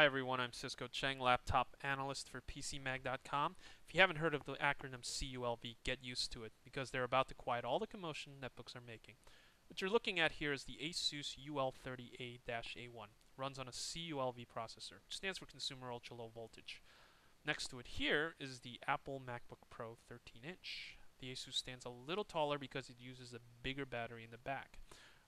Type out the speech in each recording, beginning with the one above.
Hi everyone, I'm Cisco Cheng, laptop analyst for PCMag.com. If you haven't heard of the acronym CULV, get used to it because they're about to quiet all the commotion netbooks are making. What you're looking at here is the ASUS UL30A-A1. Runs on a CULV processor, which stands for Consumer Ultra Low Voltage. Next to it here is the Apple MacBook Pro 13-inch. The ASUS stands a little taller because it uses a bigger battery in the back.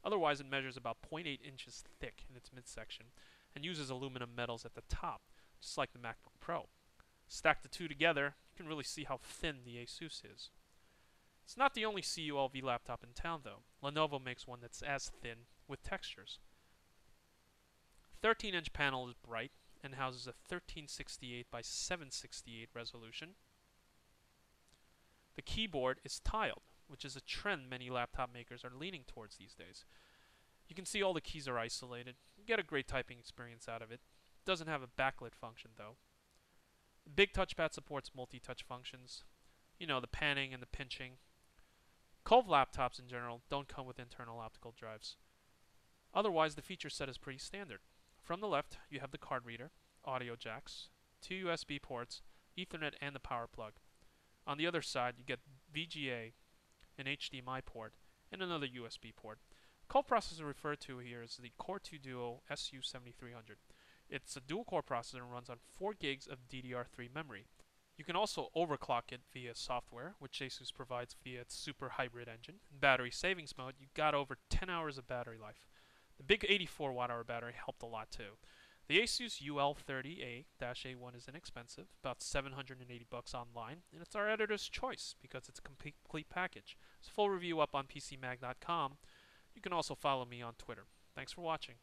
Otherwise, it measures about 0.8 inches thick in its midsection and uses aluminum metals at the top, just like the MacBook Pro. Stack the two together, you can really see how thin the Asus is. It's not the only CULV laptop in town though. Lenovo makes one that's as thin with textures. 13 inch panel is bright and houses a 1368 by 768 resolution. The keyboard is tiled, which is a trend many laptop makers are leaning towards these days. You can see all the keys are isolated. Get a great typing experience out of it. Doesn't have a backlit function though. The big touchpad supports multi-touch functions. You know, the panning and the pinching. CULV laptops in general don't come with internal optical drives. Otherwise, the feature set is pretty standard. From the left, you have the card reader, audio jacks, two USB ports, Ethernet, and the power plug. On the other side, you get VGA, an HDMI port, and another USB port. Culv processor referred to here is the Core 2 Duo SU7300. It's a dual-core processor and runs on 4 gigs of DDR3 memory. You can also overclock it via software, which Asus provides via its Super Hybrid engine. In battery savings mode, you got over 10 hours of battery life. The big 84 watt hour battery helped a lot too. The Asus UL30A-A1 is inexpensive, about 780 bucks online, and it's our editor's choice because it's a complete, complete package. There's a full review up on PCMag.com. You can also follow me on Twitter. Thanks for watching.